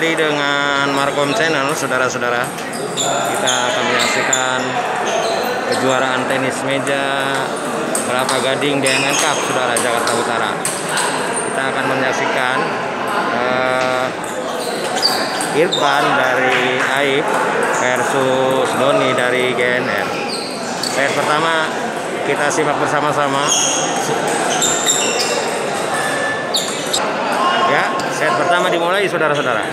kembali dengan Markom Channel, saudara-saudara. Kita akan menyaksikan kejuaraan tenis meja Kelapa Gading DMN Cup, saudara Jakarta Utara. Kita akan menyaksikan eh, Irfan dari AIP versus Doni dari GNR. Set pertama kita simak bersama-sama. Ya, set pertama dimulai saudara-saudara.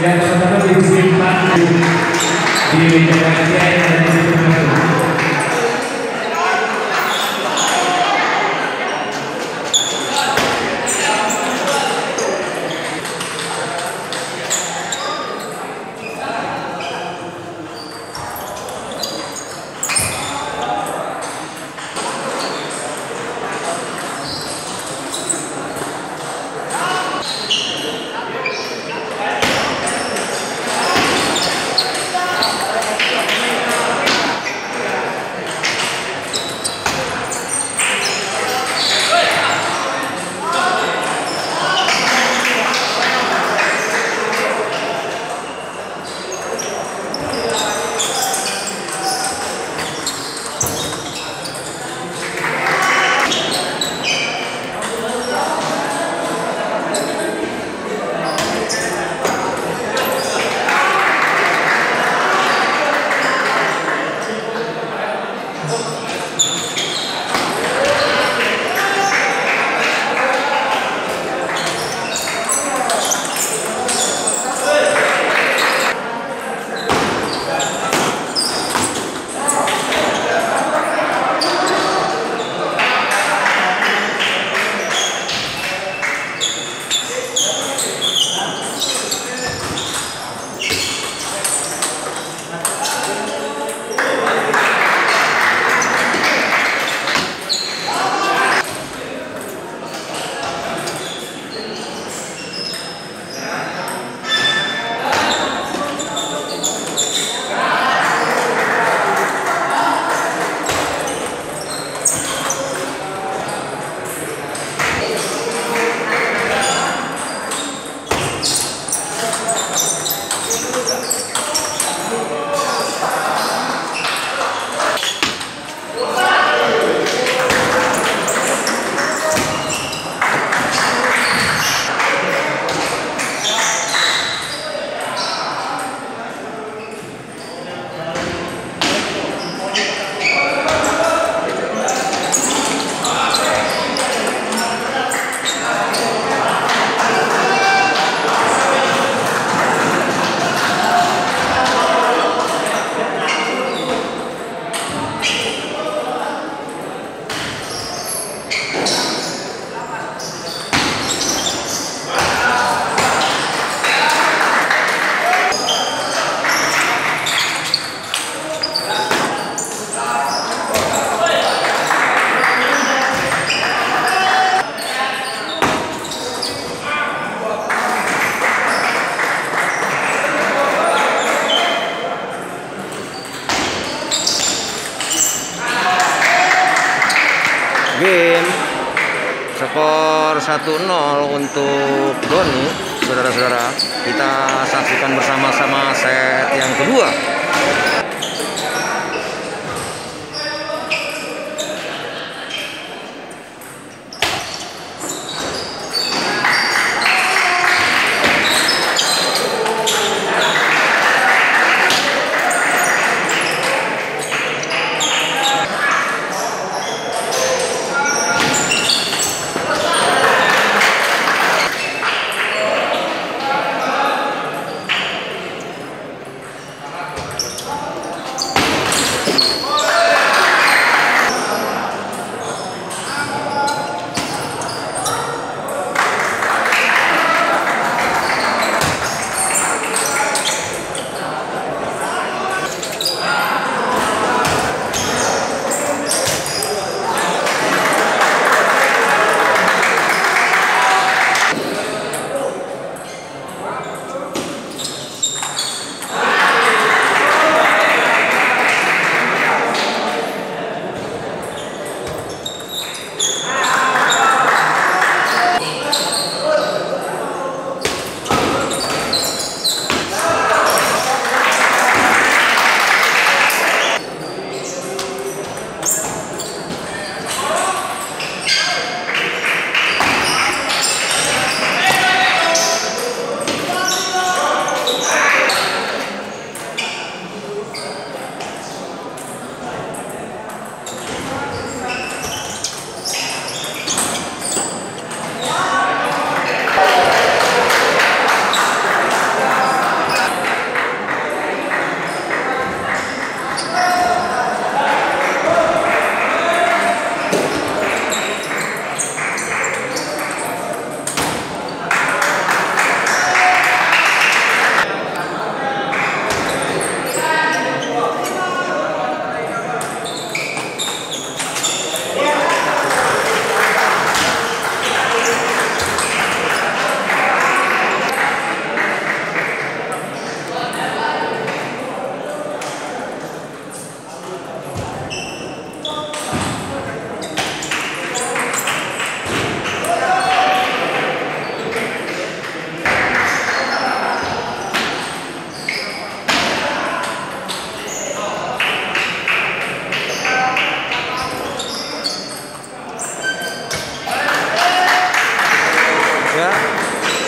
pertama disimpan di di meja 1-0 untuk Doni, saudara-saudara. Kita saksikan bersama-sama set yang kedua.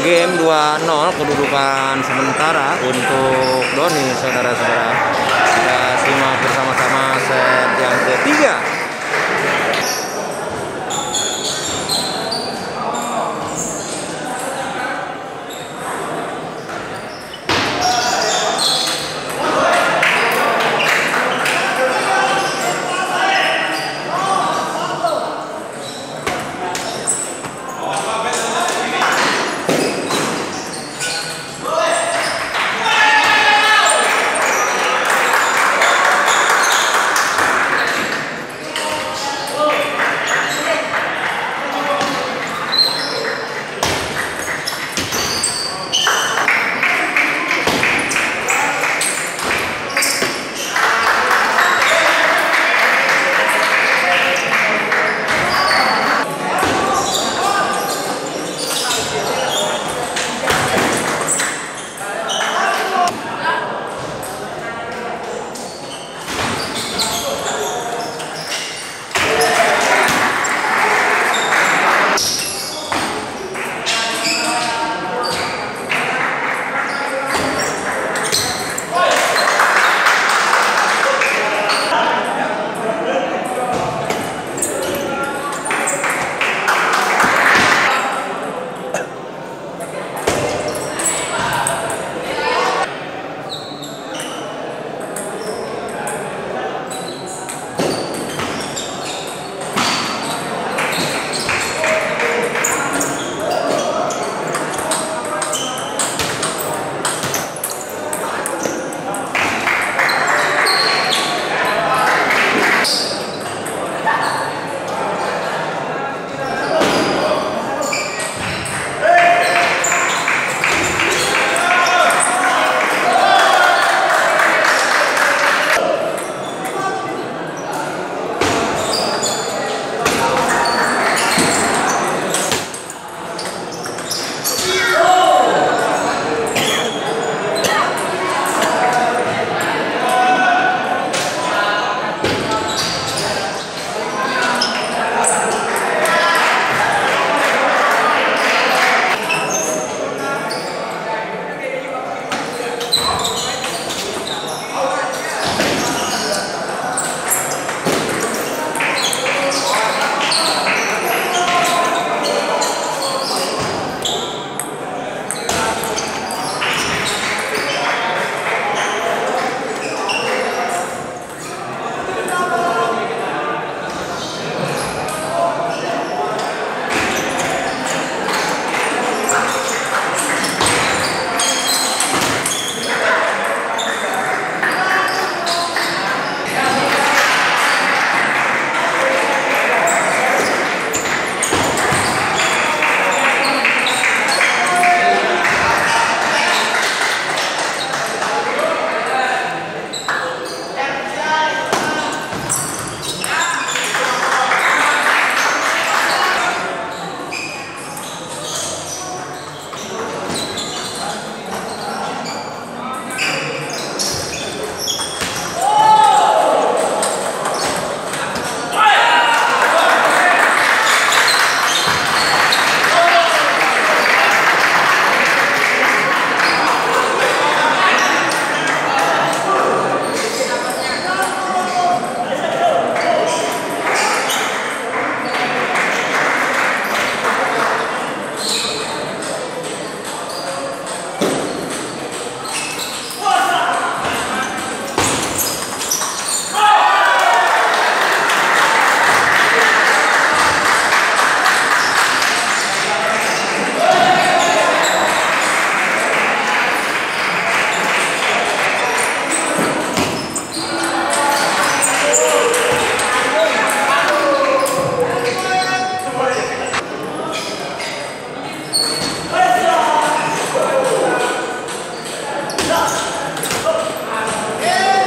Game 2-0 kedudukan sementara untuk Doni saudara-saudara. Kita simak bersama-sama set yang ketiga.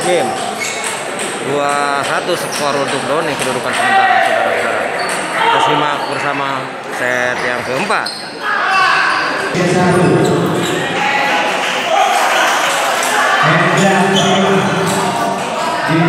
Game. 2-1 skor untuk Doni kedudukan sementara saudara-saudara. Kita simak bersama set yang keempat. Di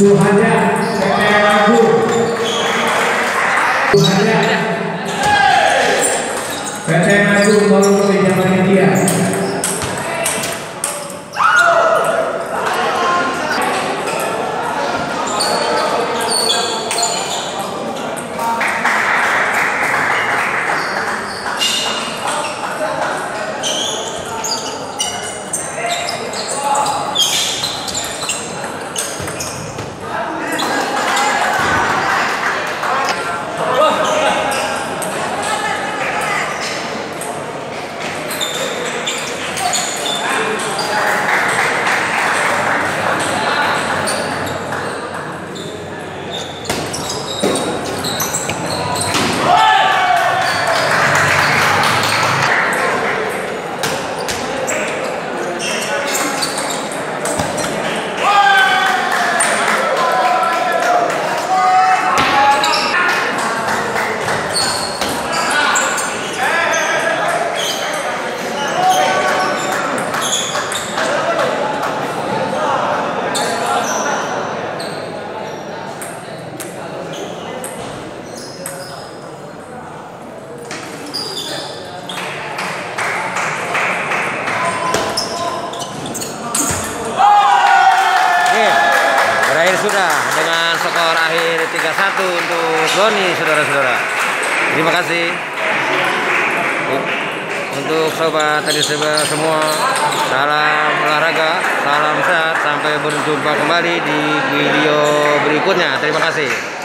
祝大家 akhir 3-1 untuk Doni saudara-saudara. Terima kasih. Untuk sobat tadi semua salam olahraga salam sehat sampai berjumpa kembali di video berikutnya. Terima kasih